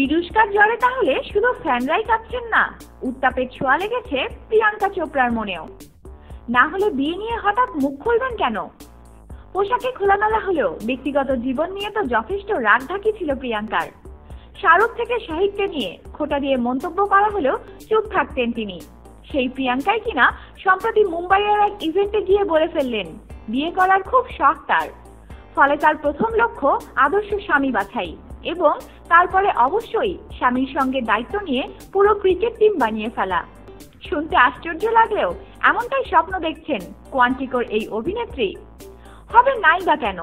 তিরস্কার জ্বরে তাহলে শুধু ফ্যানরাই কাঁদছেন না, উত্তাপের ছোঁয়া লেগেছে প্রিয়াঙ্কা চোপড়ার মনেও। না হলে বিয়ে নিয়ে হঠাৎ মুখ খুলবেন কেন? পোশাকে খোলামেলা হলেও ব্যক্তিগত জীবন নিয়ে তো যথেষ্ট রাগ ঢাকি ছিল প্রিয়াঙ্কার। শাহরুখ থেকে সাহিত্যে নিয়ে খোটা দিয়ে মন্তব্য করা হলেও চুপ থাকতেন তিনি। সেই প্রিয়াঙ্কাই কিনা সম্প্রতি মুম্বাইয়ের এক ইভেন্টে গিয়ে বলে ফেললেন, বিয়ে করার খুব শখ তার। ফলে তার প্রথম লক্ষ্য আদর্শ স্বামী বাছাই। এবং তারপরে অবশ্যই স্বামীর সঙ্গে দায়িত্ব নিয়ে পুরো ক্রিকেট টিম বানিয়ে ফেলা। শুনতে আশ্চর্য লাগলেও এমনটাই স্বপ্ন দেখছেন কোয়ান্টিকোর এই অভিনেত্রী। হবে নাই বা কেন?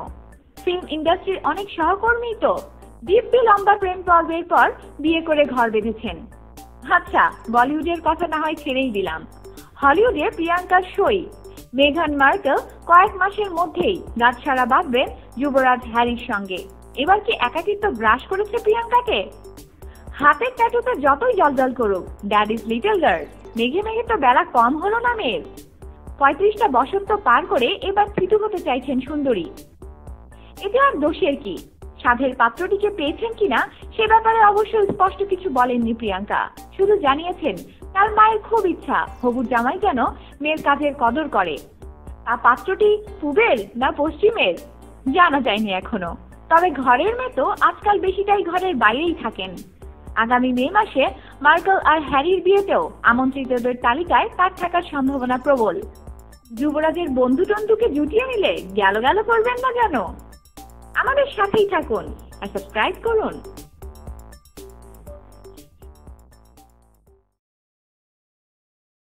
ফিল্ম ইন্ডাস্ট্রির অনেক সহকর্মী তো দিব্যি লম্বা প্রেম পর্বের পর বিয়ে করে ঘর বেঁধেছেন। আচ্ছা বলিউডের কথা না হয় ছেড়েই দিলাম। হলিউডে প্রিয়াঙ্কার সই। মেঘান মার্কেল কয়েক মাসের মধ্যেই গাছছাড়া বাঁধবেন যুবরাজ হ্যারির সঙ্গে। এবার কি একাকিত্ব গ্রাস করেছে প্রিয়াঙ্কাকে? হাতের ট্যাটুতে যতই জলজল করুক ড্যাড ইজ লিটল গার্ল মেঘে মেঘে তো বেলা কম হলো না মেয়ের। পঁয়ত্রিশটা বসন্ত পার করে এবার থিতু হতে চাইছেন সুন্দরী। এতে আর দোষের কি? সাধের পাত্রটিকে পেয়েছেন কিনা, সে ব্যাপারে অবশ্য স্পষ্ট কিছু বলেননি প্রিয়াঙ্কা। শুধু জানিয়েছেন, তার মায়ের খুব ইচ্ছা, হবুর জামাই যেন মেয়ের কাজের কদর করে। আর পাত্রটি পূবের না পশ্চিমের? জানা যায়নি এখনও। তবে ঘরের মেয়ে তো আজকাল বেশিটাই ঘরের বাইরেই থাকেন। আগামী মে মাসে মার্কেল আর হ্যারির বিয়েতেও আমন্ত্রিতদের তালিকায় তার থাকার সম্ভাবনা প্রবল। যুবরাজের বন্ধু টন্ধুকে জুটিয়ে নিলে গেল গেল করবেন না কেন? আমাদের সাথেই থাকুন আর সাবস্ক্রাইব করুন।